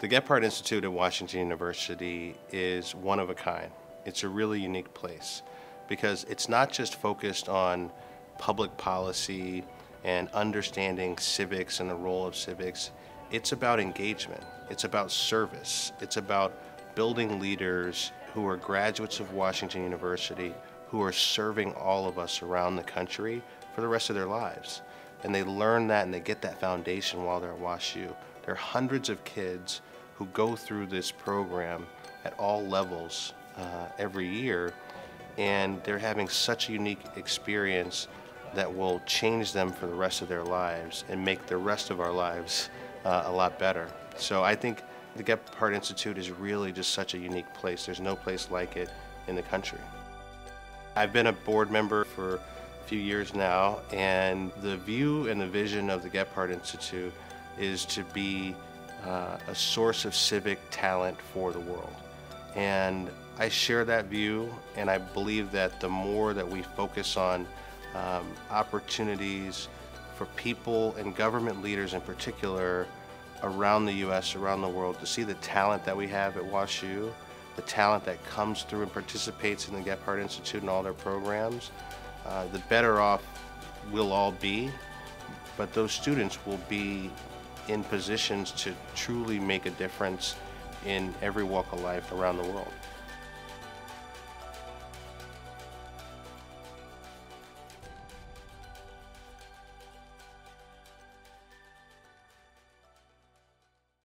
The Gephardt Institute at Washington University is one of a kind. It's a really unique place because it's not just focused on public policy and understanding civics and the role of civics. It's about engagement. It's about service. It's about building leaders who are graduates of Washington University who are serving all of us around the country for the rest of their lives. And they learn that and they get that foundation while they're at WashU. There are hundreds of kids who go through this program at all levels uh, every year, and they're having such a unique experience that will change them for the rest of their lives and make the rest of our lives uh, a lot better. So I think the Gephardt Institute is really just such a unique place. There's no place like it in the country. I've been a board member for a few years now, and the view and the vision of the Gephardt Institute is to be uh, a source of civic talent for the world. And I share that view, and I believe that the more that we focus on um, opportunities for people and government leaders in particular around the U.S., around the world, to see the talent that we have at WashU, the talent that comes through and participates in the Gephardt Institute and all their programs, uh, the better off we'll all be. But those students will be in positions to truly make a difference in every walk of life around the world.